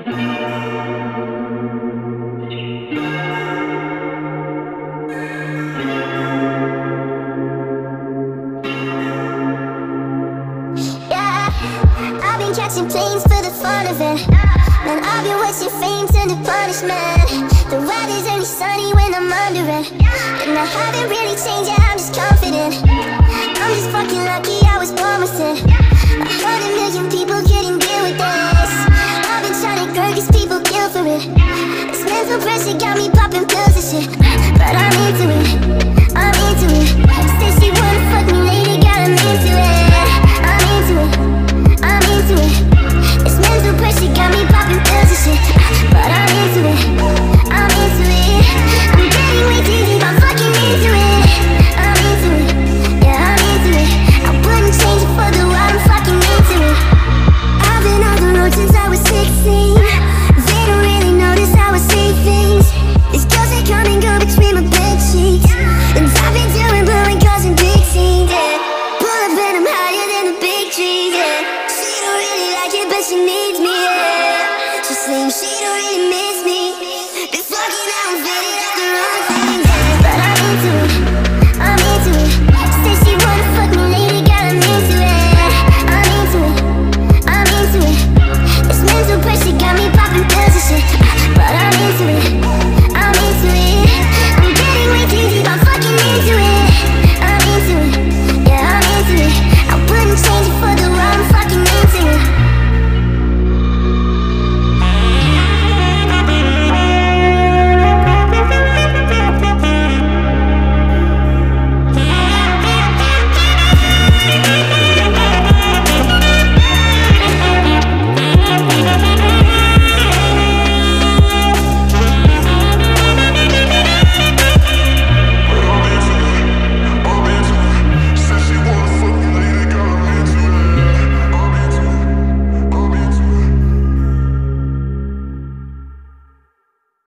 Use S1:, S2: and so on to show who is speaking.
S1: i've been catching planes for the fun of it. And I've been watching fame turn to punishment. The weather's only sunny when I'm under it. And I haven't really changed, yeah, I'm just confident. I'm just fucking lucky I was promising a million people. It. This mental pressure got me popping pills and shit. But I'm into it, I'm into it. Said she wanna fuck me later, got I'm into it. I'm into it, I'm into it. This mental pressure got me popping pills and shit. But I'm into it, I'm into it. I'm getting way too deep, I'm fucking into it. I'm into it, yeah, I'm into it. I wouldn't change it for the world, I'm fucking into it. I've been on the road since I was 16. Like it, but she needs me, yeah. She's saying she don't really miss me.